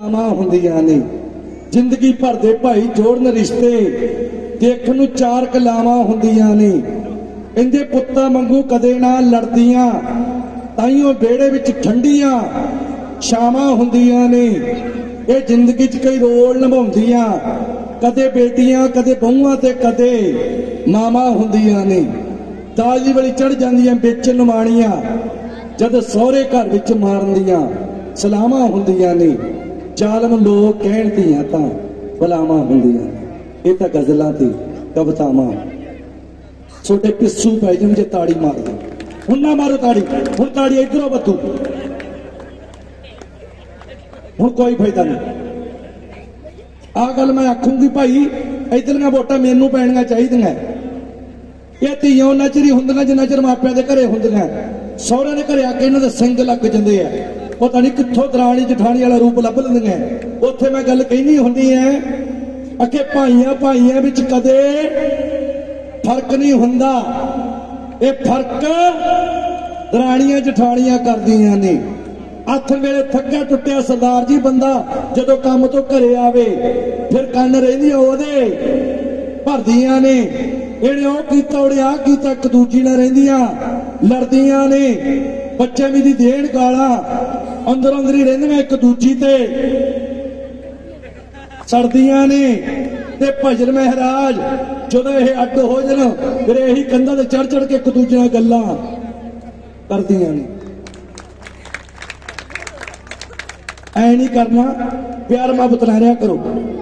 ਮਾਂ ਹੁੰਦੀਆਂ ਨੇ। ਜ਼ਿੰਦਗੀ ਭਰ ਦੇ ਭਾਈ ਜੋੜਨ ਰਿਸ਼ਤੇ ਦੇਖਣ ਨੂੰ ਚਾਰ ਕਲਾਵਾਂ ਹੁੰਦੀਆਂ ਨੇ। ਇਹਦੇ ਪੁੱਤਾਂ ਵਾਂਗੂ ਕਦੇ ਨਾ ਲੜਦੀਆਂ, ਤਾਈਓ ਬੇੜੇ ਵਿੱਚ ਠੰਡੀਆਂ ਛਾਵਾਂ ਹੁੰਦੀਆਂ ਨੇ। ਇਹ ਜ਼ਿੰਦਗੀ 'ਚ ਕਈ ਰੋਲ ਨਿਭਾਉਂਦੀਆਂ, ਕਦੇ ਬੇਟੀਆਂ, ਕਦੇ ਬਹੂਆਂ ਤੇ ਕਦੇ ਮਾਵਾਂ ਹੁੰਦੀਆਂ ਨੇ। ਦਾਜੀ ਵਾਲੀ ਚੜ ਜਾਂਦੀਆਂ ਵਿੱਚ ਨਿਮਾਣੀਆਂ ਜਦ ਸਹੁਰੇ ਘਰ ਵਿੱਚ ਮਾਰਨ ਦੀਆਂ ਸਲਾਮਾਂ ਹੁੰਦੀਆਂ ਨੇ। ਜ਼ਾਲਮ ਲੋਕ ਕਹਿਣਦੀਆਂ ਤਾਂ ਬਲਾਵਾਂ ਹੁੰਦੀਆਂ ਇਹ ਤਾਂ ਗਜ਼ਲਾਂ ਤੇ ਕਵਿਤਾਵਾਂ। ਛੋਟੇ ਪਿੱਸੂ ਪੈ ਜਾਣ ਜੇ ਤਾੜੀ ਮਾਰਦੇ। ਹੁਣ ਨਾ ਮਾਰੋ ਤਾੜੀ। ਹੁਣ ਤਾੜੀ ਇਧਰੋਂ ਬੱਤੂ ਹੁਣ ਕੋਈ ਫਾਇਦਾ ਨਹੀਂ। ਆ ਗੱਲ ਮੈਂ ਆਖੂੰਗੀ ਭਾਈ, ਇਧਰਲੀਆਂ ਵੋਟਾਂ ਮੈਨੂੰ ਪੈਣੀਆਂ ਚਾਹੀਦੀਆਂ। ਇਹ ਧੀਆਂ ਉਹਨਾਂ ਹੁੰਦੀਆਂ, ਜਿੰਨਾ ਚਿਰ ਮਾਪਿਆਂ ਦੇ ਘਰੇ ਹੁੰਦੀਆਂ। ਸਹੁਰਿਆਂ ਦੇ ਘਰੇ ਆ ਕੇ ਇਹਨਾਂ ਦੇ ਸਿੰਘ ਲੱਗ ਜਾਂਦੇ ਆ। ਪਤਾ ਨਹੀਂ ਕਿੱਥੋਂ ਦਰਾਣੀ ਜਠਾਣੀ ਵਾਲਾ ਰੂਪ ਲੱਭ ਲੈਂਦੀਆਂ। ਉੱਥੇ ਮੈਂ ਗੱਲ ਕਹਿਣੀ ਹੁੰਦੀ ਐ ਅਕੇ ਭਾਈਆਂ ਭਾਈਆਂ ਵਿੱਚ ਕਦੇ ਫ਼ਰਕ ਨਹੀਂ ਹੁੰਦਾ। ਇਹ ਫ਼ਰਕ ਦਰਾਣੀਆਂ ਜਠਾਣੀਆਂ ਕਰਦੀਆਂ ਨੇ। ਹੱਥ ਵੇਲੇ ਥੱਕਿਆ ਟੁੱਟਿਆ ਸਰਦਾਰ ਜੀ ਬੰਦਾ ਜਦੋਂ ਕੰਮ ਤੋਂ ਘਰੇ ਆਵੇ, ਫਿਰ ਕੰਨ ਰਹਿੰਦੀ ਉਹਦੇ, ਭਰਦੀਆਂ ਨੇ। ਇਹਨੇ ਉਹ ਕੀਤਾ, ਉਹਨੇ ਆ ਕੀਤਾ, ਇੱਕ ਦੂਜੀ ਨਾਲ ਰਹਿੰਦੀਆਂ, ਲੜਦੀਆਂ ਨੇ। ਬੱਚੇ ਵੀ ਦੀ ਦੇਣ ਗਾਲਾਂ, ਅੰਦਰ ਅੰਦਰ ਹੀ ਰਹਿੰਦੀਆਂ ਇੱਕ ਦੂਜੀ ਤੇ। ਸੜਦੀਆਂ ਨੇ। ਤੇ ਭਜਨ ਮਹਾਰਾਜ, ਜਦੋਂ ਇਹ ਅੱਡ ਹੋ ਜਾਣ, ਫਿਰ ਇਹੀ ਕੰਧਾਂ ਤੇ ਚੜ ਚੜ ਕੇ ਇੱਕ ਦੂਜੇ ਨਾਲ ਗੱਲਾਂ ਕਰਦੀਆਂ ਨੇ। ਐ ਨਹੀਂ ਕਰਨਾ, ਪਿਆਰ ਮੁਹੱਬਤ ਨਾਲ ਰਿਹਾ ਕਰੋ।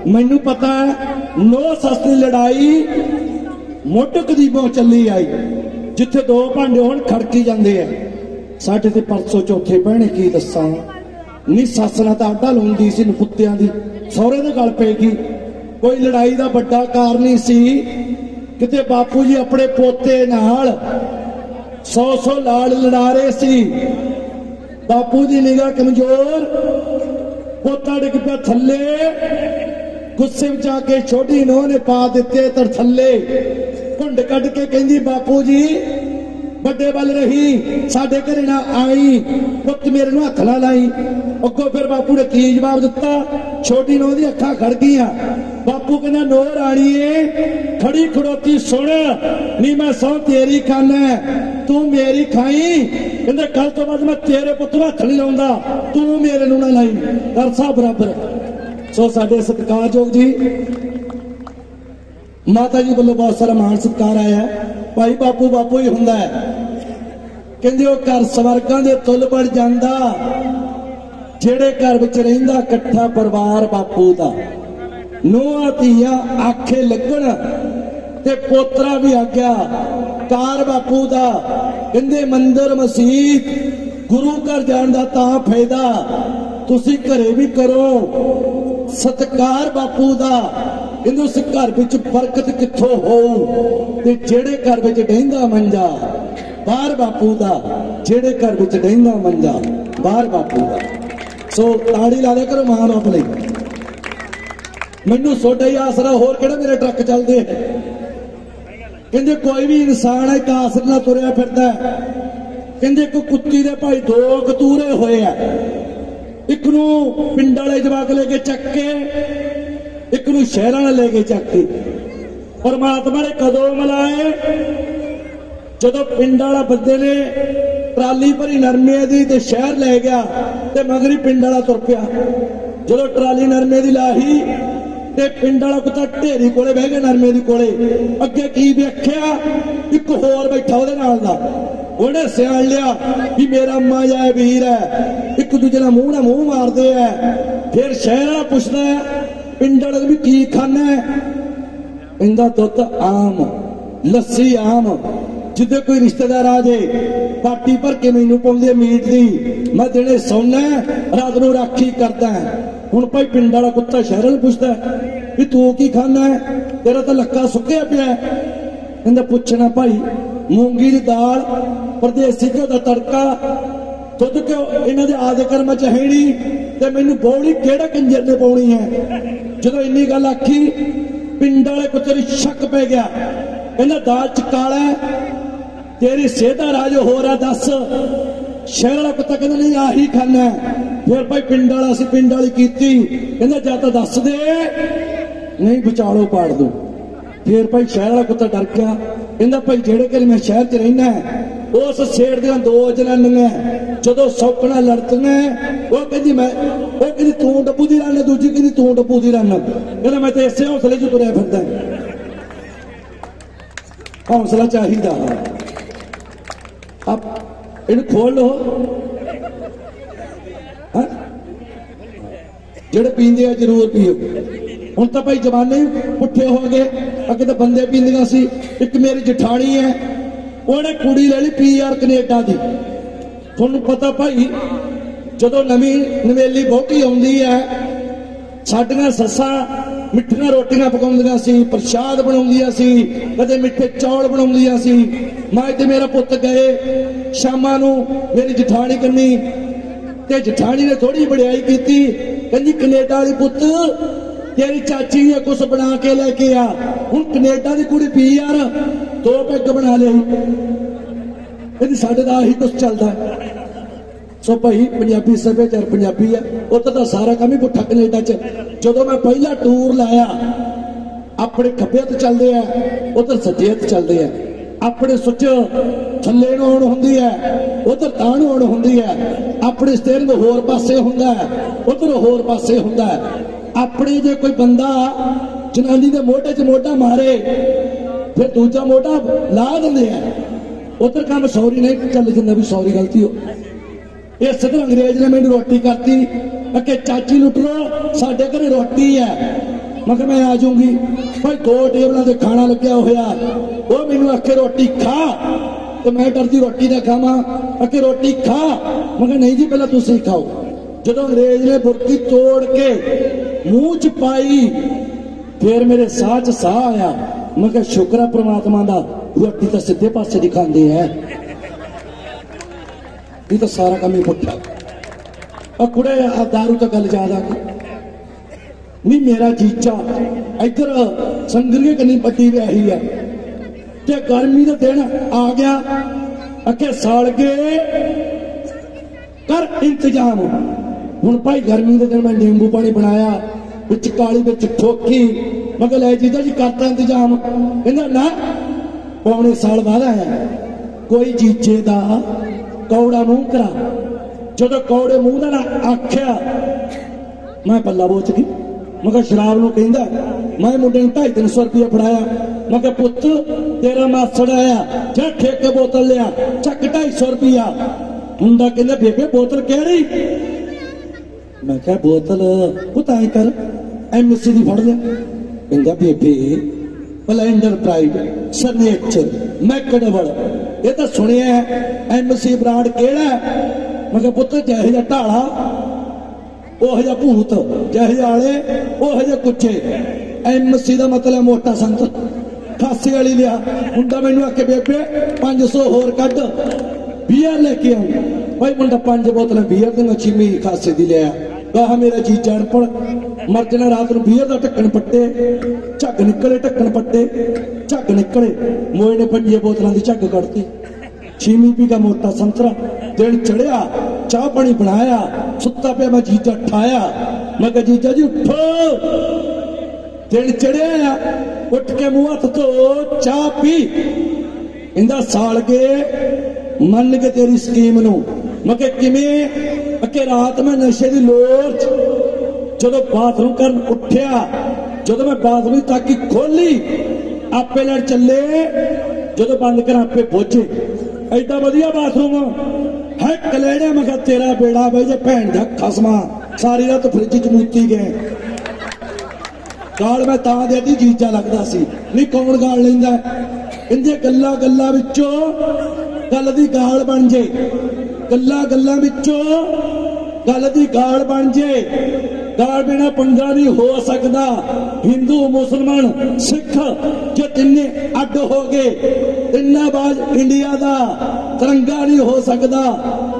ਮੈਨੂੰ ਪਤਾ ਹੈ, ਨੋ ਸਸਤੀ ਲੜਾਈ ਮੁੱਢ ਕਦੀਬੋਂ ਚੱਲੀ ਆਈ, ਜਿੱਥੇ ਦੋ ਭਾਂਡੇ ਹੁਣ ਖੜਕੀ ਜਾਂਦੇ ਆ। ਸਾਡੇ ਤੇ ਪਰਸੋ ਚੌਥੇ ਪਹਿਣੇ ਕੀ ਦੱਸਾਂ? ਨੀ ਸੱਸ ਤਾਂ ਆਡਾ ਲਾਉਂਦੀ ਸੀ ਨਪੁੱਤਿਆਂ ਦੀ। ਸਹੁਰੇ ਦੇ ਗਲ ਪਏਗੀ ਕੋਈ ਲੜਾਈ ਦਾ ਵੱਡਾ ਕਾਰਨ ਨਹੀਂ ਸੀ ਕਿਤੇ ਬਾਪੂ ਜੀ ਆਪਣੇ ਪੋਤੇ ਨਾਲ 100-100 ਲਾੜ ਲੜਾ ਰਹੇ ਸੀ। ਬਾਪੂ ਦੀ ਨਿਗਾਹ ਕਮਜ਼ੋਰ। ਪੋਤਾ ਡਿੱਗ ਪਿਆ ਥੱਲੇ। ਗੁੱਸੇ ਵਿੱਚ ਆ ਕੇ ਛੋਟੀ ਨੋਹ ਨੇ ਪਾ ਦਿੱਤੇ ਤਰ ਥੱਲੇ। ਘੁੰਡ ਕੱਢ ਕੇ ਕਹਿੰਦੀ, ਬਾਪੂ ਜੀ ਵੱਡੇ ਵੱਲ ਰਹੀ, ਸਾਡੇ ਘਰੇ ਨਾ ਆਈ, ਪੁੱਤ ਮੇਰੇ ਨੂੰ ਹੱਥ ਨਾ ਲਾਈ। ਅੱਗੋਂ ਫਿਰ ਬਾਪੂ ਨੇ ਕੀ ਜਵਾਬ ਦਿੱਤਾ? ਛੋਟੀ ਨੋਹ ਦੀ ਅੱਖਾਂ ਖੜ ਗਈਆਂ। ਬਾਪੂ ਕਹਿੰਦਾ ਨੋ ਰਾਣੀਏ, ਖੜੀ ਖੜੋਤੀ ਸੁਣ। ਨੀ ਮੈਂ ਸੌ ਤੇਰੀ ਖਾਨਾ ਤੂੰ ਮੇਰੀ ਖਾਈ। ਕਹਿੰਦੇ ਕੱਲ ਤੋਂ ਬਾਅਦ ਮੈਂ ਤੇਰੇ ਪੁੱਤ ਨੂੰ ਹੱਥ ਨਹੀਂ ਲਾਉਂਦਾ। ਤੂੰ ਮੇਰੇ ਨੂੰ ਨਾ ਲਾਈ। ਕਰਸਾ ਬਰਾਬਰ। ਸੋ ਸਾਡੇ ਸਤਿਕਾਰਯੋਗ ਜੀ, ਮਾਤਾ ਜੀ ਵੱਲੋਂ ਬਹੁਤ ਸਾਰਾ ਮਾਣ ਸਤਿਕਾਰ ਆਇਆ। ਭਾਈ ਬਾਪੂ ਬਾਪੂ ਹੀ ਹੁੰਦਾ ਕਹਿੰਦੇ ਉਹ ਘਰ ਸਵਰਗਾਂ ਦੇ ਤੁੱਲ ਬਣ ਜਾਂਦਾ। ਜਿਹੜੇ ਘਰ ਵਿੱਚ ਰਹਿੰਦਾ ਇਕੱਠਾ ਪਰਿਵਾਰ ਬਾਪੂ ਦਾ। ਨੂੰਹਾਂ, ਧੀਆਂ, ਆਖੇ ਲੱਗਣ ਤੇ ਪੋਤਰਾ ਵੀ ਆ ਗਿਆ ਕਾਰ ਬਾਪੂ ਦਾ। ਕਹਿੰਦੇ ਮੰਦਰ ਮਸਜਿਦ ਗੁਰੂ ਘਰ ਜਾਣ ਦਾ ਤਾਂ ਫਾਇਦਾ। ਤੁਸੀਂ ਘਰੇ ਵੀ ਕਰੋ। ਸਤਕਾਰ ਬਾਪੂ ਦਾ। ਕਹਿੰਦੇ ਉਸ ਘਰ ਵਿੱਚ ਬਰਕਤ ਕਿੱਥੋਂ ਹੋਊ? ਤੇ ਜਿਹੜੇ ਘਰ ਵਿੱਚ ਡਹਿੰਦਾ ਮੰਜਾ, ਬਾਹਰ ਬਾਪੂ ਦਾ, ਜਿਹੜੇ ਘਰ ਵਿੱਚ ਡਹਿੰਦਾ ਮੰਜਾ, ਬਾਹਰ ਬਾਪੂ ਦਾ। ਸੋ ਤਾੜੀ ਲਾ ਲਿਆ ਕਰੋ ਮਾਂ ਬਾਪ ਲਈ ਮੈਨੂੰ ਸੋਡਾ ਹੀ ਆਸਰਾ ਹੋਰ ਕਿਹੜਾ ਮੇਰੇ ਟਰੱਕ ਚੱਲਦੇ? ਕਹਿੰਦੇ ਕੋਈ ਵੀ ਇਨਸਾਨ ਹੈ ਇੱਕ ਆਸਰੇ ਨਾਲ ਤੁਰਿਆ ਫਿਰਦਾ ਕਹਿੰਦੇ ਇੱਕ ਕੁੱਤੀ ਦੇ ਭਾਈ ਦੋ ਕਤੂਰੇ ਹੋਏ ਆ। ਇੱਕ ਨੂੰ ਪਿੰਡ ਵਾਲੇ ਜਵਾਕ ਲੈ ਕੇ ਚੱਕ ਕੇ ਇੱਕ ਨੂੰ ਸ਼ਹਿਰਾਂ ਨਾਲ ਲੈ ਕੇ ਚੱਕ ਕੇ ਪਰਮਾਤਮਾ ਨੇ ਕਦੋਂ ਮਿਲਾਏ ਜਦੋਂ ਪਿੰਡ ਵਾਲਾ ਬੰਦੇ ਨੇ ਟਰਾਲੀ ਭਰੀ ਨਰਮੇ ਦੀ ਤੇ ਸ਼ਹਿਰ ਲੈ ਗਿਆ ਤੇ ਮਗਰੀ ਪਿੰਡ ਵਾਲਾ ਤੁਰ ਪਿਆ। ਜਦੋਂ ਟਰਾਲੀ ਨਰਮੇ ਦੀ ਲਾਹੀ ਤੇ ਪਿੰਡ ਵਾਲਾ ਕੁੱਤਾ ਢੇਰੀ ਕੋਲੇ ਬਹਿ ਗਿਆ ਨਰਮੇ ਦੀ ਕੋਲੇ। ਅੱਗੇ ਕੀ ਵੇਖਿਆ? ਇੱਕ ਹੋਰ ਬੈਠਾ ਉਹਦੇ ਨਾਲ ਦਾ। ਉਹਨੇ ਸਿਆਣ ਲਿਆ ਵੀ ਮੇਰਾ ਮਾਇਆ ਹੈ ਵੀਰ ਹੈ। ਇੱਕ ਦੂਜੇ ਨਾਲ ਮੂੰਹ ਨਾਲ ਮੂੰਹ ਮਾਰਦੇ ਆ ਫਿਰ ਸ਼ਹਿਰ ਵਾਲਾ ਪੁੱਛਦਾ ਹੈ ਪਿੰਡ ਵਾਲੇ ਵੀ ਕੀ ਖਾਣਾ ਇਹਦਾ ਦੁੱਧ ਆਮ, ਲੱਸੀ ਆਮ ਜਿੱਦੇ ਕੋਈ ਰਿਸ਼ਤੇਦਾਰ ਆ ਜੇ, ਪਾਰਟੀ ਭਰ ਕੇ ਮੈਨੂੰ ਪਾਉਂਦੇ ਮੀਟ ਦੀ। ਮੈਂ ਦਿਨੇ ਸੌਣਾ ਰਾਤ ਨੂੰ ਰਾਖੀ ਕਰਦਾ ਹੁਣ ਭਾਈ ਪਿੰਡ ਵਾਲਾ ਕੁੱਤਾ ਸ਼ਹਿਰ ਨੂੰ ਪੁੱਛਦਾ ਵੀ ਤੂੰ ਕੀ ਖਾਣਾ ਤੇਰਾ ਤਾਂ ਲੱਕਾ ਸੁੱਕਿਆ ਪਿਆ ਹੈ। ਕਹਿੰਦਾ ਪੁੱਛਣਾ ਭਾਈ, ਮੂੰਗੀ ਦੀ ਦਾਲ, ਪਰਦੇਸੀ ਘਿਓ ਦਾ ਤੜਕਾ, ਦੁੱਧ ਕਿਉਂ ਇਹਨਾਂ ਦੇ ਆਦਿ ਕਰਮਾਂ ਚ ਹੈ ਨਹੀਂ। ਤੇ ਮੈਨੂੰ ਬੋਲੀ ਕਿਹੜੇ ਕੰਜਰ ਨੇ ਪਾਉਣੀ ਹੈ? ਜਦੋਂ ਇੰਨੀ ਗੱਲ ਆਖੀ, ਪਿੰਡ ਵਾਲੇ ਕੁੱਤੇ ਨੂੰ ਸ਼ੱਕ ਪੈ ਗਿਆ। ਕਹਿੰਦਾ ਦਾਲ ਚ ਕਾਲਾ ਤੇਰੀ ਸੇਧਾ ਰਾਜ ਹੋਰ ਆ ਦੱਸ। ਸ਼ਹਿਰ ਵਾਲਾ ਕੁੱਤਾ ਕਹਿੰਦਾ, ਨਹੀਂ, ਆਹੀ ਖਾਣਾ ਹੈ। ਫਿਰ ਭਾਈ ਪਿੰਡ ਵਾਲਾ ਸੀ, ਪਿੰਡ ਵਾਲੀ ਕੀਤੀ। ਕਹਿੰਦਾ, ਜਾਂ ਤਾਂ ਦੱਸ ਦੇ, ਨਹੀਂ ਵਿਚਾਲੋ ਪਾੜ ਦੋ। ਫਿਰ ਭਾਈ ਸ਼ਹਿਰ ਵਾਲਾ ਕੁੱਤਾ ਡਰ ਗਿਆ। ਕਹਿੰਦਾ ਭਾਈ ਜਿਹੜੇ ਕਿ ਮੈਂ ਸ਼ਹਿਰ 'ਚ ਰਹਿਣਾ ਉਸ ਸ਼ੇਰ ਦੀਆਂ ਦੋ ਜਨਾਨੀਆਂ ਜਦੋਂ ਸੌਕਣਾ ਲੜਦੀਆਂ ਉਹ ਕਹਿੰਦੀ ਮੈਂ, ਉਹ ਕਹਿੰਦੀ ਤੂੰ ਡੱਬੂ ਦੀ ਰੰਨ ਦੂਜੀ ਕਹਿੰਦੀ ਤੂੰ ਡੱਬੂ ਦੀ ਰੰਨ ਕਹਿੰਦਾ ਮੈਂ ਤੇ ਇਸੇ ਹੌਸਲੇ 'ਚ ਤੁਰਿਆ ਫਿਰਦਾ ਹੌਸਲਾ ਚਾਹੀਦਾ ਆਪ ਇਹਨੂੰ ਖੋਲ ਲਓ। ਹਾਂ? ਜਿਹੜੇ ਪੀਂਦੇ ਆ ਜ਼ਰੂਰ ਪੀਓ। ਹੁਣ ਤਾਂ ਭਾਈ ਜਵਾਨੇ ਪੁੱਠੇ ਹੋ ਗਏ। ਅੱਗੇ ਤਾਂ ਬੰਦੇ ਪੀਂਦੀਆਂ ਸੀ। ਇੱਕ ਮੇਰੀ ਜਠਾਣੀ ਹੈ। ਉਹਨੇ ਕੁੜੀ ਲੈ ਲਈ ਪੀਆਰ ਕੈਨੇਡਾ ਦੀ। ਤੁਹਾਨੂੰ ਪਤਾ ਭਾਈ, ਜਦੋਂ ਨਵੀਂ ਨਵੇਲੀ ਬਹੁਤੀ ਆਉਂਦੀ ਹੈ, ਸਾਡੀਆਂ ਸੱਸਾਂ ਮਿੱਠੀਆਂ ਰੋਟੀਆਂ ਪਕਾਉਂਦੀਆਂ ਸੀ, ਪ੍ਰਸ਼ਾਦ ਬਣਾਉਂਦੀਆਂ ਸੀ, ਕਦੇ ਮਿੱਠੇ ਚੌਲ ਬਣਾਉਂਦੀਆਂ ਸੀ। ਮੈਂ ਤੇ ਮੇਰਾ ਪੁੱਤ ਗਏ, ਸ਼ਾਮਾਂ ਨੂੰ ਮੇਰੀ ਜਠਾਣੀ ਕੰਨੀ ਤੇ ਜਠਾਣੀ ਨੇ ਥੋੜੀ ਵਡਿਆਈ ਕੀਤੀ। ਕਹਿੰਦੀ, ਕੈਨੇਡਾ ਵਾਲੀ ਪੁੱਤ ਤੇਰੀ ਚਾਚੀ ਨੇ ਕੁਝ ਬਣਾ ਕੇ ਲੈ ਕੇ ਆ। ਹੁਣ ਕੈਨੇਡਾ ਦੀ ਕੁੜੀ ਪੀ ਯਾਰ, ਦੋ ਪੈਗ ਬਣਾ ਲਈ। ਕਹਿੰਦੀ ਸਾਡੇ ਦਾ ਆਹੀ ਕੁਝ ਚੱਲਦਾ। ਸੋ ਭਾਈ, ਪੰਜਾਬੀ ਸੱਭਿਆਚਾਰ ਪੰਜਾਬੀ ਆ। ਉੱਥੇ ਤਾਂ ਸਾਰਾ ਕੰਮ ਹੀ ਪੁੱਠਾ ਕੈਨੇਡਾ ਚ। ਜਦੋਂ ਮੈਂ ਪਹਿਲਾ ਟੂਰ ਲਾਇਆ, ਆਪਣੇ ਖੱਬੇ ਹੱਥ ਚੱਲਦੇ ਆ, ਉਧਰ ਸੱਜੇ ਹੱਥ ਚੱਲਦੇ ਆ। ਆਪਣੇ ਸੁੱਚ ਥੱਲੇ ਨੂੰ ਆਉਣ ਹੁੰਦੀ ਹੈ ਉਧਰ ਤਾਂ ਨੂੰ ਆਉਣ ਹੁੰਦੀ ਹੈ ਆਪਣੇ ਸਟੇਰਿੰਗ ਹੋਰ ਪਾਸੇ ਹੁੰਦਾ ਹੈ ਉਧਰ ਹੋਰ ਪਾਸੇ ਹੁੰਦਾ। ਹੈ ਆਪਣੇ ਜੇ ਕੋਈ ਬੰਦਾ ਜਨਾਨੀ ਦੇ ਮੋਢੇ 'ਚ ਮੋਢਾ ਮਾਰੇ, ਫਿਰ ਦੂਜਾ ਮੋਢਾ ਲਾ ਦਿੰਦੇ ਆ। ਉਧਰ ਕੰਮ ਸੌਰੀ ਨਹੀਂ, ਚੱਲ ਜਾਂਦਾ ਵੀ ਸੌਰੀ ਗਲਤੀ ਹੋ। ਇਹ ਸਿੱਧਾ ਅੰਗਰੇਜ਼ ਨੇ ਮੈਨੂੰ ਰੋਟੀ ਕਰਤੀ। ਅਕੇ ਚਾਚੀ ਲੁੱਟ ਸਾਡੇ ਘਰੇ ਰੋਟੀ ਹੈ। ਮੈਂ ਮੈਂ ਆ ਜਾਊਂਗੀ। ਭਾਈ, ਦੋ ਟੇਬਲਾਂ ਤੇ ਖਾਣਾ ਲੱਗਿਆ ਹੋਇਆ। ਉਹ ਮੈਨੂੰ ਆਖੇ, ਰੋਟੀ ਖਾ। ਤੇ ਮੈਂ ਡਰਦੀ ਰੋਟੀ ਨਾ ਖਾਵਾਂ। ਅਕੇ ਰੋਟੀ ਖਾ। ਮਗਰ ਨਹੀਂ ਜੀ, ਪਹਿਲਾਂ ਤੁਸੀਂ ਖਾਓ। ਜਦੋਂ ਅੰਗਰੇਜ਼ ਨੇ ਬੁਰਕੀ ਤੋੜ ਕੇ ਮੂੰਹ ਚ ਪਾਈ, ਫਿਰ ਮੇਰੇ ਸਾਹ ਚ ਸਾਹ ਆਇਆ। ਮੈਂ ਕਿਹਾ, ਸ਼ੁਕਰ ਹੈ ਪ੍ਰਮਾਤਮਾ ਦਾ ਰੋਟੀ ਤਾਂ ਸਿੱਧੇ ਪਾਸੇ ਦੀ ਖਾਂਦੇ ਐ। ਇਹ ਤਾਂ ਸਾਰਾ ਕੰਮ ਹੀ ਪੁੱਠਾ। ਆ ਕੁੜੇ, ਆ ਦਾਰੂ ਤਾਂ ਗੱਲ ਯਾਦ ਆ। ਗਈ ਨਹੀਂ ਮੇਰਾ ਜੀਚਾ ਇੱਧਰ ਸੰਗਰੀਏ ਕੰਨੀ ਪੱਟੀ ਰਹੀ ਹੈ ਤੇ ਗਰਮੀ ਦਾ ਦਿਨ ਆ ਗਿਆ। ਅੱਗੇ ਸਾਲ ਕੇ ਕਰ ਇੰਤਜ਼ਾਮ। ਹੁਣ ਭਾਈ ਗਰਮੀ ਦੇ ਦਿਨ ਮੈਂ ਨਿੰਬੂ ਪਾਣੀ ਬਣਾਇਆ, ਵਿੱਚ ਕਾਲੀ ਵਿੱਚ ਠੋਕੀ। ਮੈਂ ਕਿਹਾ, ਲੈ ਜੀਜਾ ਜੀ, ਕਰਤਾ ਇੰਤਜ਼ਾਮ। ਕਹਿੰਦਾ, ਨਾ, ਪੌਣੇ ਸਾਲ ਬਾਅਦ ਆਇਆ। ਕੋਈ ਜੀਜੇ ਦਾ ਕੌੜਾ ਮੂੰਹ ਕਰਾ। ਜਦੋਂ ਕੌੜੇ ਮੂੰਹ ਦਾ ਆਖਿਆ, ਮੈਂ ਪੱਲਾ ਬੋਚ ਗਈ। ਮੈਂ ਕਿਹਾ, ਸ਼ਰਾਬ ਨੂੰ ਕਹਿੰਦਾ, ਮੈਂ ਮੁੰਡੇ ਨੂੰ 250 ਰੁਪਏ ਫੜਾਇਆ। ਮੈਂ ਕਿਹਾ, ਪੁੱਤ, ਤੇਰਾ ਮਾਸੜ ਆਇਆ, ਜਾ ਠੇਕੇ ਬੋਤਲ ਲਿਆ, ਚੱਕ 250 ਰੁਪਿਆ ਮੁੰਡਾ ਕਹਿੰਦਾ, ਬੇਬੇ, ਬੋਤਲ ਕਿਹੜੀ? ਮੈਂ ਕਿਹਾ, ਬੋਤਲ ਪੁੱਤਾਂ ਕਰ ਐਮਸੀ ਦੀ ਫੜ ਲਿਆ। ਕਹਿੰਦਾ, ਬੇਬੇ, ਬਲੈਂਡਰ ਪ੍ਰਾਈਡ ਸਰਨੇਚਰ ਮੈਕਡਵਲ, ਇਹ ਤਾਂ ਸੁਣਿਆ ਐਮਸੀ ਬ੍ਰਾਂਡ ਕਿਹੜਾ ਮੈਂ ਕਿਹਾ, ਪੁੱਤ, ਜਿਹੇ ਜਿਹਾ ਢਾਲਾ, ਉਹ ਜਿਹਾ ਭੂਤ, ਜਿਹੇ ਜਿਹਾ ਆਲੇ, ਉਹ ਜਿਹੇ ਕੁੱਚੇ ਐਮਸੀ ਦਾ ਮਤਲਬ ਮੋਟਾ ਸੰਤ। ਖਾਸੇ ਵਾਲੀ ਲਿਆ। ਮੁੰਡਾ ਮੈਨੂੰ ਆਖੇ, ਬੇਬੇ 500 ਹੋਰ ਕੱਢ, ਬੀਅਰ ਲੈ ਕੇ ਆਉਂ। ਭਾਈ, ਮੁੰਡਾ ਪੰਜ ਬੋਤਲਾਂ ਬੀਅਰ ਤੇ ਮੱਛੀ ਚੀਮੀ ਖਾਸੇ ਦੀ ਲਿਆ। ਕਹਾ ਮੇਰਾ ਜੀ ਚੜਪੜ ਮਰ ਜਣਾ ਰਾਤ ਨੂੰ ਬੀਅਰ ਦਾ ਢੱਕਣ ਪੱਟੇ, ਝੱਗ ਨਿਕਲੇ, ਢੱਕਣ ਪੱਟੇ, ਝੱਗ ਨਿਕਲੇ। ਮੋਏ ਨੇ ਪੰਜੇ ਬੋਤਲਾਂ ਦੀ ਝੱਗ ਕੱਢਤੀ। ਛੀਮੀ ਪੀ ਦਾ ਮੋਟਾ ਸੰਤਰਾ, ਦਿਨ ਚੜਿਆ, ਚਾਹ ਪਾਣੀ ਬਣਾਇਆ, ਸੁੱਤਾ ਪਿਆ ਮੈਂ ਜੀਜਾ ਠਾਇਆ। ਮੈਂ ਕਿਹਾ, ਜੀਜਾ ਜੀ ਉੱਠੋ। ਦਿਨ ਚੜਿਆ ਉੱਠ ਕੇ ਮੂੰਹ ਹੱਥ ਧੋ, ਚਾਹ ਪੀ। ਇੰਦਾ ਸਾਲ ਕੇ ਮੰਨ ਕੇ ਤੇਰੀ ਸਕੀਮ ਨੂੰ। ਮੈਂ ਕਿਹਾ, ਕਿਵੇਂ? ਅਕੇ ਰਾਤ ਮੈਂ ਨਸ਼ੇ ਦੀ ਲੋਰ ਚ ਜਦੋਂ ਬਾਥਰੂਮ ਕਰਨ ਉੱਠਿਆ, ਜਦੋਂ ਮੈਂ ਬਾਥਰੂਮ ਤੱਕ ਹੀ ਖੋਲੀ ਆਪੇ ਲੜ ਚੱਲੇ, ਜਦੋਂ ਬੰਦ ਕਰਾਂ ਆਪੇ ਪਹੁੰਚੇ ਐਡਾ ਵਧੀਆ ਬਾਥਰੂਮ ਹੈ ਕਲੇੜੇ ਮੈਂ ਕਿਹਾ ਤੇਰਾ ਬੇੜਾ ਬਈ ਜੇ ਭੈਣ ਦਾ ਖਸਮਾ, ਸਾਰੀ ਰਾਤ ਫ੍ਰਿਜ ਚ ਮੂਤੀ ਗਏ। ਗਾਲ ਮੈਂ ਤਾਂ ਦੇਦੀ ਜੀਜਾ ਲੱਗਦਾ ਸੀ। ਨਹੀਂ ਕੌਣ ਗਾਲ ਲੈਂਦਾ? ਇੰਦੇ ਗੱਲਾਂ ਗੱਲਾਂ ਵਿੱਚੋਂ ਗੱਲ ਦੀ ਗਾਲ ਬਣ ਜੇ। ਗੱਲਾਂ ਗੱਲਾਂ ਵਿੱਚੋਂ ਗੱਲ ਦੀ ਗਾਲ ਬਣ ਜੇ। ਗਾਲ ਬਿਨਾ ਪੰਗਾ ਨਹੀਂ ਹੋ ਸਕਦਾ। ਹਿੰਦੂ, ਮੁਸਲਮਾਨ, ਸਿੱਖ ਜੇ ਤਿੰਨੇ ਅੱਡ ਹੋ ਗਏ, ਤਿੰਨਾ ਬਾਜ ਇੰਡੀਆ ਦਾ ਤਿਰੰਗਾ ਨਹੀਂ ਹੋ ਸਕਦਾ।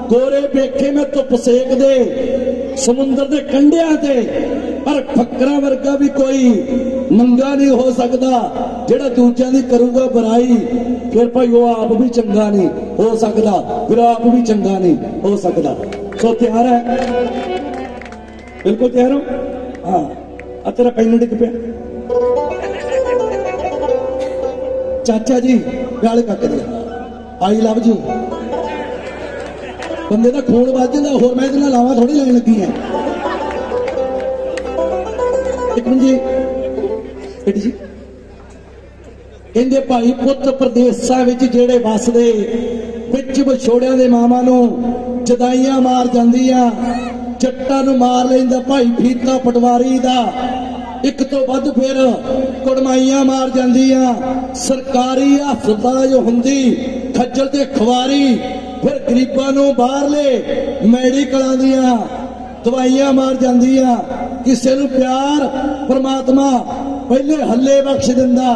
ਗੋਰੇ ਵੇਖੇ ਮੈਂ ਧੁੱਪ ਸੇਕਦੇ, ਸਮੁੰਦਰ ਦੇ ਕੰਢਿਆਂ ਤੇ ਪਰ ਫਕਰਾਂ ਵਰਗਾ ਵੀ ਕੋਈ ਮੰਗਾ ਨਹੀਂ ਹੋ ਸਕਦਾ। ਜਿਹੜਾ ਦੂਜਿਆਂ ਦੀ ਕਰੂਗਾ ਬੁਰਾਈ, ਫਿਰ ਭਾਈ ਉਹ ਆਪ ਵੀ ਚੰਗਾ ਨਹੀਂ ਹੋ ਸਕਦਾ। ਫਿਰ ਆਪ ਵੀ ਚੰਗਾ ਨਹੀਂ ਹੋ ਸਕਦਾ। ਸੋ ਤਿਆਰ ਹੈ? ਬਿਲਕੁਲ ਤਿਆਰ ਹੋ? ਹਾਂ। ਆ ਤੇਰਾ ਪੈਨ ਡਿੱਗ ਪਿਆ। ਚਾਚਾ ਜੀ, ਗੱਲ ਕੱਟ ਦਿਆ ਆਈ ਲਵ ਯੂ ਬੰਦੇ ਦਾ ਖੂਨ ਵੱਜ ਜਾਂਦਾ, ਹੋਰ ਮੈਂ ਇਹਦੇ ਨਾਲ ਲਾਵਾ ਥੋੜੀ ਲੈਣ ਲੱਗੀ ਐ ਇੱਕ ਮਿੰਟ ਜੀ ਬੇਟੀ ਜੀ, ਕਹਿੰਦੇ ਭਾਈ ਪੁੱਤ ਪ੍ਰਦੇਸ਼ਾਂ ਵਿੱਚ ਜਿਹੜੇ ਵਸਦੇ, ਵਿੱਚ ਵਿਛੋੜਿਆਂ ਦੇ ਮਾਵਾਂ ਨੂੰ ਜਦਾਈਆਂ ਮਾਰ ਜਾਂਦੀਆਂ, ਜੱਟਾਂ ਨੂੰ ਮਾਰ ਲੈਂਦਾ ਭਾਈ ਫੀਤਾ ਪਟਵਾਰੀ ਦਾ। ਇੱਕ ਤੋਂ ਵੱਧ ਫਿਰ ਕੁੜਮਾਈਆਂ ਮਾਰ ਜਾਂਦੀਆਂ, ਸਰਕਾਰੀ ਹਸਪਤਾਲ ਜੋ ਹੁੰਦੀ, ਖੱਜਲ ਤੇ ਖਵਾਰੀ ਫਿਰ ਗਰੀਬਾਂ ਨੂੰ ਬਾਹਰਲੇ ਮੈਡੀਕਲਾਂ ਦੀਆਂ ਦਵਾਈਆਂ ਮਾਰ ਜਾਂਦੀਆਂ ਕਿਸੇ ਨੂੰ ਪਿਆਰ ਪ੍ਰਮਾਤਮਾ ਪਹਿਲੇ ਹੱਲੇ ਬਖਸ਼ ਦਿੰਦਾ,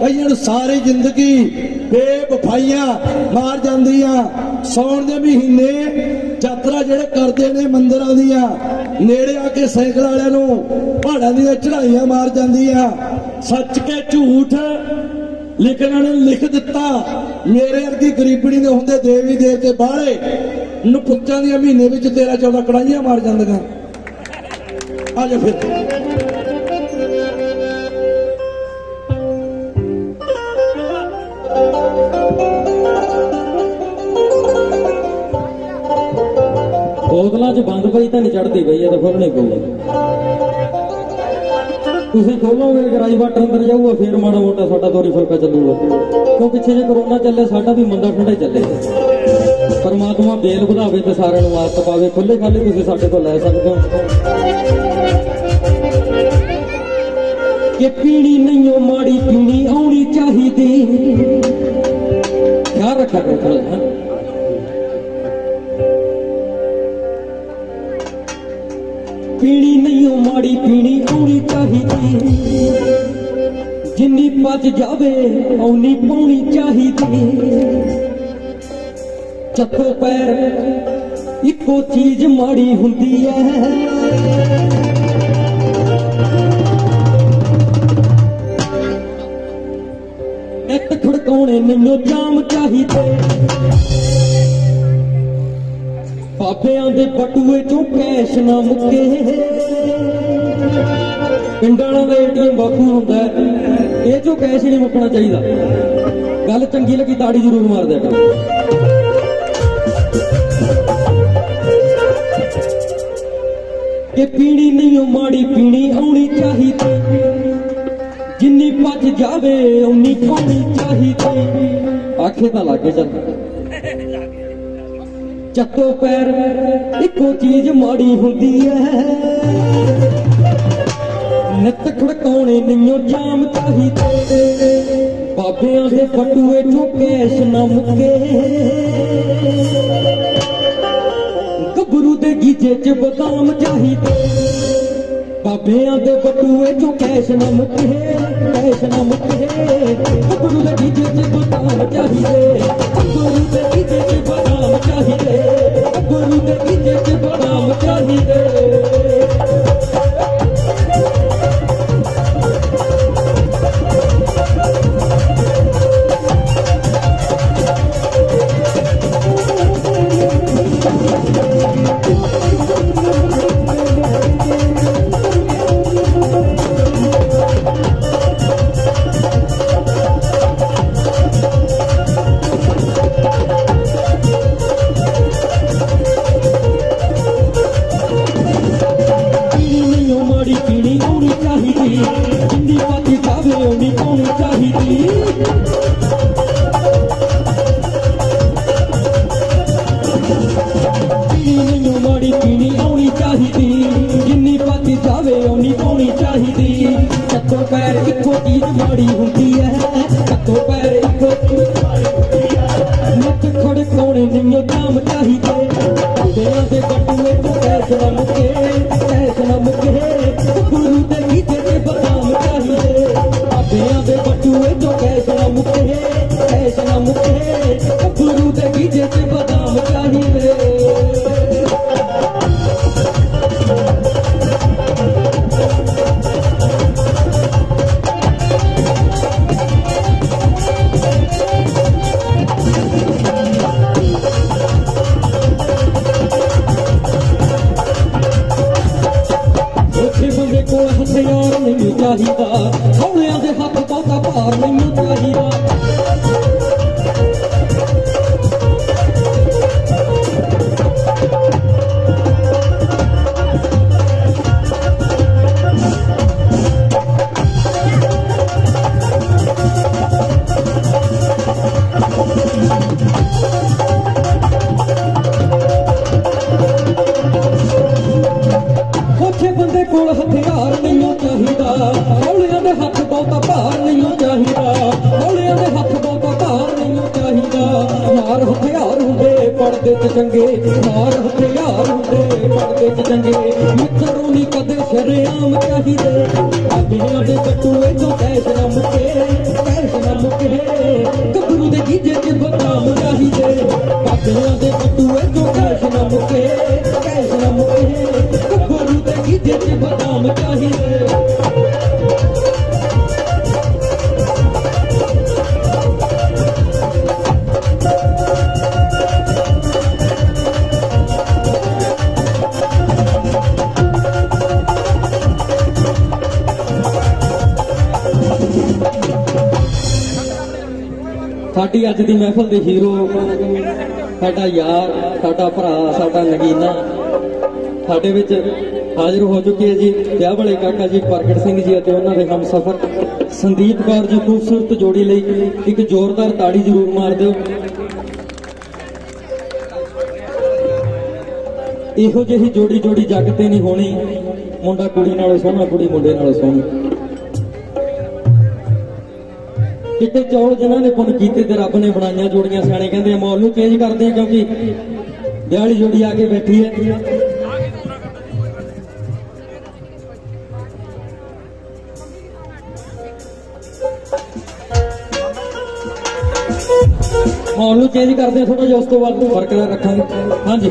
ਕਈਆਂ ਨੂੰ ਸਾਰੀ ਜ਼ਿੰਦਗੀ ਬੇਵਫਾਈਆਂ ਮਾਰ ਜਾਂਦੀਆਂ। ਸੌਣ ਦੇ ਮਹੀਨੇ ਯਾਤਰਾ ਜਿਹੜੇ ਕਰਦੇ ਨੇ ਮੰਦਰਾਂ ਦੀਆਂ, ਨੇੜੇ ਆ ਕੇ ਸਾਈਕਲ ਵਾਲਿਆਂ ਨੂੰ ਪਹਾੜਾਂ ਦੀਆਂ ਚੜ੍ਹਾਈਆਂ ਮਾਰ ਜਾਂਦੀਆਂ। ਸੱਚ ਕੇ ਝੂਠ ਲਿਖਣ ਨੇ ਲਿਖ ਦਿੱਤਾ। ਮੇਰੇ ਵਰਗੀ ਗਰੀਬਣੀ ਦੇ ਹੁੰਦੇ ਦੇਵੀ ਦੇਵਤੇ ਬਾਹਲੇ। ਪੁੱਤਾਂ ਦੀਆਂ ਮਹੀਨੇ ਵਿੱਚ 13 14 ਕੜਾਈਆਂ ਮਾਰ ਜਾਂਦੀਆਂ। ਆ ਜਾ ਫਿਰ। ਬੋਤਲਾਂ 'ਚ ਬੰਦ ਪਈ ਤਾਂ ਨਹੀਂ ਚੜਦੀ ਪਈ, ਇਹ ਤਾਂ ਖੋਲਣੀ ਪਊਗੀ ਤੁਸੀਂ ਖੋਲੋਗੇ ਗਰਾਈ ਵਾਟਰ ਅੰਦਰ ਜਾਊਗਾ, ਫੇਰ ਮਾੜਾ ਮੋਟਾ ਸਾਡਾ ਤੋਰੀ ਫੁਲਕਾ ਚੱਲੂਗਾ। ਕਿਉਂ ਪਿੱਛੇ ਜੇ ਕਰੋਨਾ ਚੱਲੇ ਸਾਡਾ ਵੀ ਮੰਦਾ ਠੰਡਾ ਹੀ ਚੱਲੇ ਪਰਮਾਤਮਾ ਬੇਲ ਵਧਾਵੇ ਤੇ ਸਾਰਿਆਂ ਨੂੰ ਆਸਤ ਪਾਵੇ। ਖੁੱਲੇ ਖਾਲੀ ਤੁਸੀਂ ਸਾਡੇ ਕੋਲ ਲੈ ਸਕਦੇ ਹੋ। ਕਿ ਪੀਣੀ ਨਹੀਂਓ ਮਾੜੀ ਪੀਣੀ ਆਉਣੀ ਚਾਹੀਦੀ। ਖਿਆਲ ਰੱਖਿਆ ਕਰੋ ਥੋੜ੍ਹਾ ਜਿਹਾ, ਪੀਣੀ ਨਹੀਂਓ ਮਾੜੀ ਪੀਣੀ ਆਉਣੀ ਚਾਹੀਦੀ। ਜਿੰਨੀ ਪਚ ਜਾਵੇ ਓਨੀ ਪਾਉਣੀ ਚਾਹੀਦੀ। ਚੱਥੋ ਪੈਰ। ਇੱਕੋ ਚੀਜ਼ ਮਾੜੀ ਹੁੰਦੀ ਐ। ਇੱਕ ਖੜਕਾਉਣੇ ਮੈਨੂੰ ਜਾਮ ਚਾਹੀਦੇ। ਬਾਬਿਆਂ ਦੇ ਬਟੂਏ ਚੋਂ ਕੈਸ਼ ਨਾ ਮੁੱਕੇ। ਪਿੰਡਾਂ ਵਾਲਾ ਦਾ ਏਟੀਐਮ ਬਾਕੂ ਹੁੰਦਾ ਇਹ ਚੋਂ ਕੈਸ਼ ਹੀ ਨਹੀਂ ਮੁੱਕਣਾ ਚਾਹੀਦਾ। ਗੱਲ ਚੰਗੀ ਲੱਗੀ ਤਾੜੀ ਜ਼ਰੂਰ ਮਾਰ ਦਿਆ ਕਰੋ। ਕਿ ਪੀਣੀ ਨਹੀਂ, ਉਹ ਮਾੜੀ ਪੀਣੀ ਆਉਣੀ ਚਾਹੀਦੀ। ਜਿੰਨੀ ਪਚ ਜਾਵੇ ਉਨੀ ਪਾਉਣੀ ਚਾਹੀਦੀ। ਆਖੇ ਤਾਂ ਲਾਗੇ ਚੱਲ ਚੱਕੋ ਪੈਰ, ਇੱਕੋ ਚੀਜ਼ ਮਾੜੀ ਹੁੰਦੀ ਐ। ਨਿੱਤ ਖੜਕਾਉਣੇ ਨਿਓ ਜਾਮ ਚਾਹੀਦੇ। ਬਾਬਿਆਂ ਦੇ ਫਟੂਏ ਚੋਂ ਕੈਸ਼ ਨਾ ਮੁੱਕੇ। ਗੱਭਰੂ 'ਚ ਬਦਾਮ ਚਾਹੀਦੇ। ਬਾਬਿਆਂ ਦੇ ਬਟੂਏ ਚੋਂ ਕੈਸ਼ ਨਾ ਮੁੱਕੇ, ਕੈਸ਼ ਨਾ ਮੁੱਕੇ। ਗੱਭਰੂ ਦੇ ਗੀਜੇ 'ਚ ਬਦਾਮ ਚਾਹੀਦੇ। ਗੁਰੂ ਦੇ ਗੀਜੇ 'ਚ ਬਦਾਮ ਚਾਹੀਦੇ। ਗੱਭਰੂ ਦੇ ਗੀਜੇ 'ਚ ਬਦਾਮ ਚਾਹੀਦੇ। ਸਾਡੀ ਅੱਜ ਦੀ ਮਹਿਫਲ ਦੇ ਹੀਰੋ ਸਾਡਾ ਯਾਰ ਸਾਡਾ ਭਰਾ ਸਾਡਾ ਨਗੀਨਾ ਸਾਡੇ ਵਿੱਚ ਹਾਜ਼ਰ ਹੋ ਚੁੱਕੇ ਹੈ ਜੀ। ਵਿਆਹ ਵਾਲੇ ਕਾਕਾ ਜੀ, ਪ੍ਰਗਟ ਸਿੰਘ ਜੀ ਅਤੇ ਉਹਨਾਂ ਦੇ ਹਮਸਫਰ ਸੰਦੀਪ ਕੌਰ ਜੀ, ਖੂਬਸੂਰਤ ਜੋੜੀ ਲਈ ਇੱਕ ਜ਼ੋਰਦਾਰ ਤਾੜੀ ਜ਼ਰੂਰ ਮਾਰ ਦਿਓ। ਇਹੋ ਜਿਹੀ ਜੋੜੀ ਜੋੜੀ ਜੱਗ ਤੇ ਨਹੀਂ ਹੋਣੀ। ਮੁੰਡਾ ਕੁੜੀ ਨਾਲੋਂ ਸੋਹਣਾ, ਕੁੜੀ ਮੁੰਡੇ ਨਾਲੋਂ ਸੋਹਣੀ। ਕਿਤੇ ਚੌਲ ਜਿਨ੍ਹਾਂ ਨੇ ਪੁੰਨ ਕੀਤੇ ਤੇ ਰੱਬ ਨੇ ਬਣਾਈਆਂ ਜੋੜੀਆਂ ਸਿਆਣੇ ਕਹਿੰਦੇ ਮੌਲ ਨੂੰ ਚੇਂਜ ਕਰਦੇ ਕਿਉਂਕਿ ਵਿਆਹ ਜੋੜੀ ਆ ਕੇ ਬੈਠੀ ਹੈ। ਚੇਂਜ ਕਰਦੇ ਥੋੜਾ ਜਿਹਾ ਉਸ ਤੋਂ ਬਾਅਦ ਫ਼ਰਕ ਰੱਖਾਂਗੇ ਹਾਂਜੀ।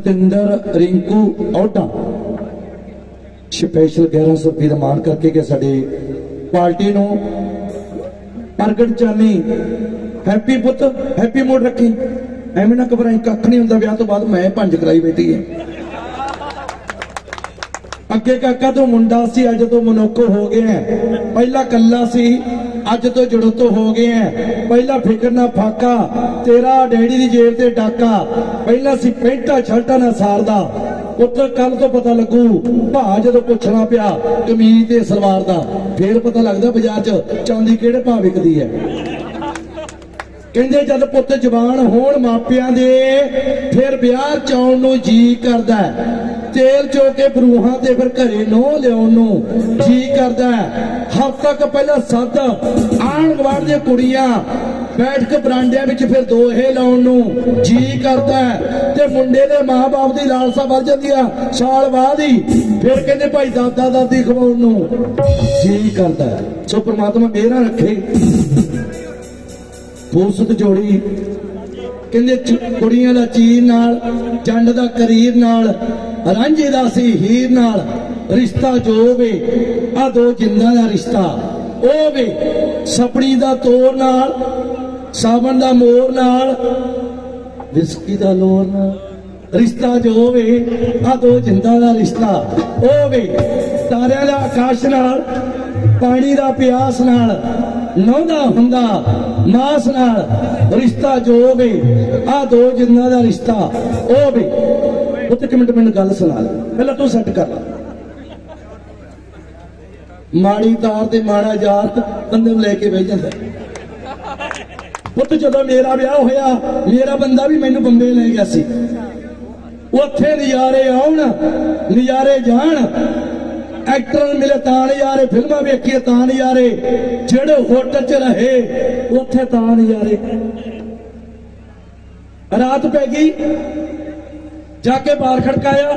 ਜਤਿੰਦਰ ਰਿੰਕੂ ਔਡਾ ਸਪੈਸ਼ਲ 1100 ਰੁਪਏ ਦਾ ਮਾਨ ਕਰਕੇ ਕਿ ਸਾਡੇ ਪਾਰਟੀ ਨੂੰ ਪ੍ਰਗਟ ਚਾਲੀ ਹੈਪੀ ਪੁੱਤ, ਹੈਪੀ ਮੂਡ ਰੱਖੀ। ਐਵੇਂ ਨਾ ਘਬਰਾਈ, ਕੱਖ ਨਹੀਂ ਹੁੰਦਾ, ਵਿਆਹ ਤੋਂ ਬਾਅਦ ਮੈਂ ਪੰਜ ਕਰਾਈ ਬੈਠੀ ਹੈ। ਅੱਗੇ ਕਾਕਾ ਤੋਂ ਮੁੰਡਾ ਸੀ, ਅੱਜ ਤੋਂ ਮਨੁੱਖ ਹੋ ਗਿਆ ਪਹਿਲਾਂ ਕੱਲਾ ਸੀ, ਅੱਜ ਤੋਂ ਜੁੜਤ ਹੋ ਗਏ ਹੈ ਪਹਿਲਾਂ ਫਿਕਰ ਨਾ ਫਾਕਾ, ਤੇਰਾ ਡੈਡੀ ਦੀ ਜੇਬ ਤੇ ਡਾਕਾ। ਪਹਿਲਾਂ ਸੀ ਪੈਂਟਾ ਛਲਟਾ ਨਾ ਸਾਰਦਾ। ਪੁੱਤ ਕੱਲ ਤੋਂ ਪਤਾ ਲੱਗੂ ਭਾ ਜਦੋਂ ਪੁੱਛਣਾ ਪਿਆ, ਕਮੀਜ਼ ਤੇ ਸਲਵਾਰ ਦਾ। ਫੇਰ ਪਤਾ ਲੱਗਦਾ ਬਾਜ਼ਾਰ 'ਚ ਚਾਂਦੀ ਕਿਹੜੇ ਭਾਅ ਵਿਕਦੀ ਹੈ ਕਹਿੰਦੇ ਜਦ ਪੁੱਤ ਜਵਾਨ ਹੋਣ ਮਾਪਿਆਂ ਦੇ, ਫਿਰ ਵਿਆਹ ਚਾਉਣ ਨੂੰ ਜੀ ਕਰਦਾ ਤੇਲ ਚੋ ਕੇ ਬਰੂਹਾਂ ਤੇ ਫਿਰ ਘਰੇ ਨੋ ਲਿਆਉਣ ਨੂੰ ਜੀ ਕਰਦਾ ਹਫ਼ਤਾ ਕੁ ਪਹਿਲਾਂ ਸੱਤ ਆਣ ਗਵਾੜ ਦੀਆਂ ਕੁੜੀਆਂ ਬੈਠ ਕੇ ਬਰਾਂਡਿਆਂ ਵਿੱਚ ਫਿਰ ਦੋਹੇ ਲਾਉਣ ਨੂੰ ਜੀ ਕਰਦਾ ਤੇ ਮੁੰਡੇ ਦੇ ਮਾਪੇ ਦੀ ਲਾਲਸਾ ਵੱਧ ਜਾਂਦੀ ਆ। ਸਾਲ ਬਾਅਦ ਹੀ ਫਿਰ ਕਹਿੰਦੇ ਭਾਈ ਦਾਦਾ ਦਾਦੀ ਖਵਾਉਣ ਨੂੰ ਜੀ ਕਰਦਾ ਸੋ ਪ੍ਰਮਾਤਮਾ ਮੇਰਾ ਰੱਖੇ। ਫੁਰਸਤ ਜੋੜੀ ਕਹਿੰਦੇ ਕੁੜੀਆਂ ਦਾ ਚੀਰ ਨਾਲ ਚੰਡ ਦਾ ਕਰੀਰ ਨਾਲ ਰਾਂਝੇ ਦਾ ਸੀ ਹੀਰ ਨਾਲ ਰਿਸ਼ਤਾ ਜੋ ਵੇ ਆ ਦੋ ਜਿੰਦਾਂ ਦਾ ਰਿਸ਼ਤਾ, ਉਹ ਵੇ ਸਪਣੀ ਦਾ ਤੋਰ ਨਾਲ, ਸਾਵਣ ਦਾ ਮੋਰ ਨਾਲ, ਵਿਸਕੀ ਦਾ ਲੋਰ ਨਾਲ, ਰਿਸ਼ਤਾ ਜੋ ਵੇ ਆ ਦੋ ਜਿੰਦਾਂ ਦਾ ਰਿਸ਼ਤਾ, ਉਹ ਵੇ ਤਾਰਿਆਂ ਦਾ ਆਕਾਸ਼ ਨਾਲ, ਪਾਣੀ ਦਾ ਪਿਆਸ ਨਾਲ ਨੌਂਦਾ ਹੁੰਦਾ, ਮਾਸ ਨਾਲ, ਰਿਸ਼ਤਾ ਜੋ ਵੇ ਆ ਦੋ ਜਿੰਦਾਂ ਦਾ ਰਿਸ਼ਤਾ, ਉਹ ਵੇ ਪੁੱਤ ਇੱਕ ਮਿੰਟ ਮੈਨੂੰ ਗੱਲ ਸੁਣਾ ਲੈ ਪਹਿਲਾਂ ਤੂੰ ਸੈੱਟ ਕਰ ਲੈ। ਮਾੜੀ ਤਾਰ ਤੇ ਮਾੜਾ ਯਾਰ ਬੰਦੇ ਨੂੰ ਲੈ ਕੇ ਬਹਿ ਜਾਂਦਾ। ਪੁੱਤ ਜਦੋਂ ਮੇਰਾ ਵਿਆਹ ਹੋਇਆ, ਮੇਰਾ ਬੰਦਾ ਵੀ ਮੈਨੂੰ ਬੰਬੇ ਲੈ ਗਿਆ ਸੀ। ਉੱਥੇ ਨਜ਼ਾਰੇ ਆਉਣ, ਨਜ਼ਾਰੇ ਜਾਣ। ਐਕਟਰ ਨੂੰ ਮਿਲੇ ਤਾਂ ਨਜ਼ਾਰੇ, ਫਿਲਮਾਂ ਵੇਖੀਏ ਤਾਂ ਨਜ਼ਾਰੇ। ਜਿਹੜੇ ਹੋਟਲ 'ਚ ਰਹੇ, ਉੱਥੇ ਤਾਂ ਨਜ਼ਾਰੇ। ਰਾਤ ਪੈ ਗਈ ਜਾ ਕੇ ਬਾਹਰ ਖੜਕਾਇਆ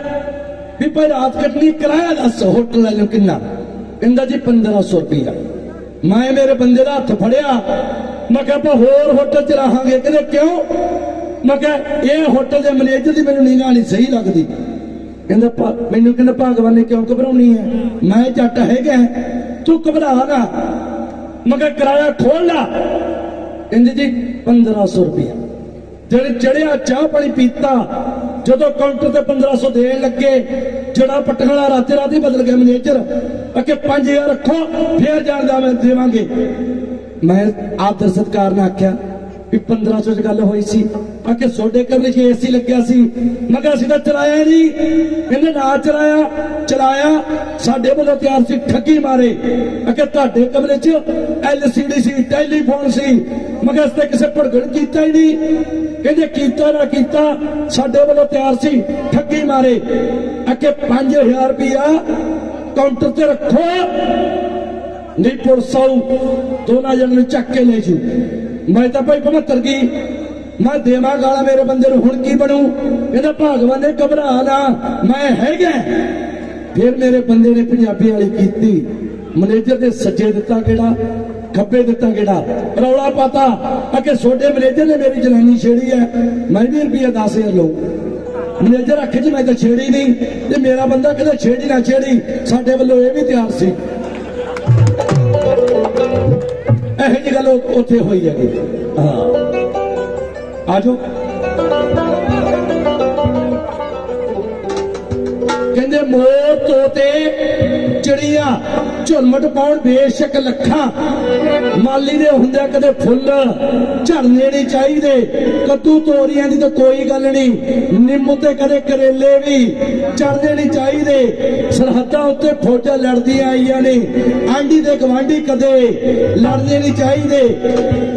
ਵੀ ਭਾਈ ਰਾਤ ਕੱਟਣੀ ਕਿਰਾਇਆ ਦੱਸ ਹੋਟਲ ਵਾਲੇ ਕਿੰਨਾ ਕਹਿੰਦਾ ਜੀ 1500 ਰੁਪਇਆ ਮੈਂ ਮੇਰੇ ਬੰਦੇ ਦਾ ਹੱਥ ਫੜਿਆ ਮੈਂ ਕਿਹਾ ਆਪਾਂ ਹੋਰ ਹੋਟਲ 'ਚ ਰਹਾਂਗੇ ਕਹਿੰਦੇ ਕਿਉਂ ਮੈਂ ਕਿਹਾ ਇਹ ਹੋਟਲ ਦੇ ਮੈਨੇਜਰ ਦੀ ਮੈਨੂੰ ਨਿਗਾਹ ਨਹੀਂ ਸਹੀ ਲੱਗਦੀ ਕਹਿੰਦਾ ਮੈਨੂੰ ਕਹਿੰਦਾ ਭਗਵਾਨ ਨੇ ਕਿਉਂ ਘਬਰਾਉਣੀ ਹੈ ਮੈਂ ਜੱਟ ਹੈਗਾ ਤੂੰ ਘਬਰਾ ਨਾ ਮੈਂ ਕਿਹਾ ਕਿਰਾਇਆ ਖੋਲ ਲਾ ਕਹਿੰਦੇ ਜੀ 1500 ਰੁਪਇਆ ਜਿਹੜੇ ਚੜਿਆ ਚਾਹ ਪਾਣੀ ਪੀਤਾ ਜਦੋਂ ਕਾਊਂਟਰ ਤੇ 1500 ਦੇਣ ਲੱਗੇ, ਜਿਹੜਾ ਪੱਟਣ ਵਾਲਾ ਰਾਤੇ ਰਾਤੀ ਬਦਲ ਗਿਆ ਮੈਨੇਜਰ ਅਕੇ 5000 ਰੱਖੋ, ਫੇਰ ਜਾਣਦਾ ਮੈਂ ਦੇਵਾਂਗੇ। ਮੈਂ ਆਦਰ ਸਤਕਾਰ ਨਾਲ ਆਖਿਆ ਵੀ 1500 ਚ ਗੱਲ ਹੋਈ ਸੀ। ਆਕੇ ਸੋਡੇ ਕਮਰੇ 'ਚ ਏਸੀ ਲੱਗਿਆ ਸੀ। ਮੈਂ ਕਿਹਾ, ਅਸੀਂ ਤਾਂ ਚਲਾਇਆ ਨਹੀਂ। ਕਹਿੰਦੇ ਨਾ ਚਲਾਇਆ ਚਲਾਇਆ। ਸਾਡੇ ਵੱਲੋਂ ਤਿਆਰ ਸੀ ਠੱਗੀ ਮਾਰੇ। ਆਕੇ ਤੁਹਾਡੇ ਕਮਰੇ 'ਚ ਐਲਸੀਡੀ ਸੀ, ਟੈਲੀਫੋਨ ਸੀ। ਮੈਂ ਕਿਹਾ, ਅਸੀਂ ਕਿਸੇ ਭੜਕਣ ਕੀਤਾ ਹੀ ਨਹੀਂ। ਕਹਿੰਦੇ, ਕੀਤਾ ਨਾ ਕੀਤਾ, ਸਾਡੇ ਵੱਲੋਂ ਤਿਆਰ ਸੀ ਠੱਗੀ ਮਾਰੇ। ਆਕੇ 5000 ਰੁਪਇਆ ਕਾਊਂਟਰ ਤੇ ਰੱਖੋ। ਨਹੀਂ ਪੁਲਿਸ ਆਊ, ਦੋਨਾਂ ਜਣ ਨੂੰ ਚੱਕ ਕੇ ਲੈ ਜੂ ਮੈਂ ਤਾਂ ਭਾਈ 75 ਗਈ ਮੈਂ ਦੇਵਾਂ ਗਾਲਾ ਮੇਰੇ ਬੰਦੇ ਨੂੰ, ਹੁਣ ਕੀ ਬਣੂ? ਇਹਦਾ ਭਗਵਾਨ ਨੇ ਘਬਰਾ ਨਾ, ਮੈਂ ਹੈਗਾ। ਫਿਰ ਮੇਰੇ ਬੰਦੇ ਨੇ ਪੰਜਾਬੀ ਵਾਲੀ ਕੀਤੀ। ਮੈਨੇਜਰ ਦੇ ਸੱਜੇ ਦਿੱਤਾ ਕਿਹੜਾ? ਖੱਬੇ ਦਿੱਤਾ ਕਿਹੜਾ? ਰੌਲਾ ਪਾਤਾ। ਅੱਗੇ ਛੋਟੇ ਮੈਨੇਜਰ ਨੇ ਮੇਰੀ ਜਨਾਨੀ ਛੇੜੀ ਹੈ। ਮੈਂ ਵੀ ਰੁਪਿਆ 10000 ਲਊ। ਮੈਨੇਜਰ ਆਖੇ ਜੀ, ਮੈਂ ਤਾਂ ਛੇੜੀ ਨਹੀਂ। ਤੇ ਮੇਰਾ ਬੰਦਾ ਕਹਿੰਦਾ ਛੇੜੀ ਨਾ ਛੇੜੀ। ਸਾਡੇ ਵੱਲੋਂ ਇਹ ਵੀ ਤਿਆਰ ਸੀ। ਇਹੋ ਜਿਹੀ ਗੱਲ ਉੱਥੇ ਹੋਈ ਹੈਗੀ। ਹਾਂ। ਆਜੋ ਕਹਿੰਦੇ ਮੋਰ ਤੋਤੇ ਚਿੜੀਆਂ ਆ ਝੁਰਮਟ ਪਾਉਣ ਬੇਸ਼ੱਕ ਲੱਖਾਂ, ਮਾਲੀ ਦੇ ਹੁੰਦਿਆਂ ਕਦੇ ਫੁੱਲ ਝੜਨੇ ਨਹੀਂ ਚਾਹੀਦੇ, ਕੱਦੂ ਤੋਰੀਆਂ ਦੀ ਤਾਂ ਕੋਈ ਗੱਲ ਨਹੀਂ, ਨਿੰਮ ਤੇ ਕਦੇ ਕਰੇਲੇ ਵੀ ਚੜਦੇ ਨਹੀਂ ਚਾਹੀਦੇ, ਸਰਹੱਦਾਂ ਉੱਤੇ ਫੌਜਾਂ ਲੜਦੀਆਂ ਆਈਆਂ ਨੇ, ਆਂਢੀ ਦੇ ਗਵਾਂਢੀ ਕਦੇ ਲੜਦੇ ਨਹੀਂ ਚਾਹੀਦੇ,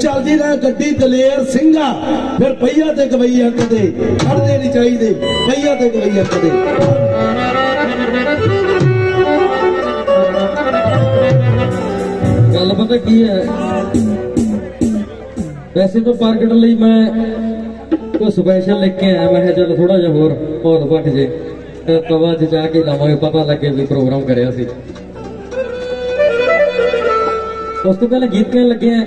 ਚੱਲਦੀ ਨਾ ਗੱਡੀ ਦਲੇਰ ਸਿੰਘਾ, ਫਿਰ ਪਈਆ ਤੇ ਗਵਈਆ ਕਦੇ ਖੜਦੇ ਨਹੀਂ ਚਾਹੀਦੇ ਪਈਆ ਤੇ ਗਵਈਆ ਕਦੇ। ਪਤਾ ਕੀ ਹੈ? ਵੈਸੇ ਤਾਂ ਪ੍ਰਗਟ ਲਈ ਮੈਂ ਕੋਈ ਸਪੈਸ਼ਲ ਲਿਖ ਕੇ ਆਇਆ। ਮੈਂ ਕਿਹਾ ਚੱਲ ਥੋੜਾ ਜਿਹਾ ਹੋਰ ਮਾਹੌਲ ਬਣ ਜੇ। ਤੇ ਤਵਾ ਚ ਜਾ ਕੇ ਲਾਵਾਂਗੇ। ਪਤਾ ਲੱਗੇ ਵੀ ਪ੍ਰੋਗਰਾਮ ਕਰਿਆ ਸੀ। ਉਸ ਤੋਂ ਪਹਿਲਾਂ ਗੀਤ ਕਹਿਣ ਲੱਗੇ ਆ।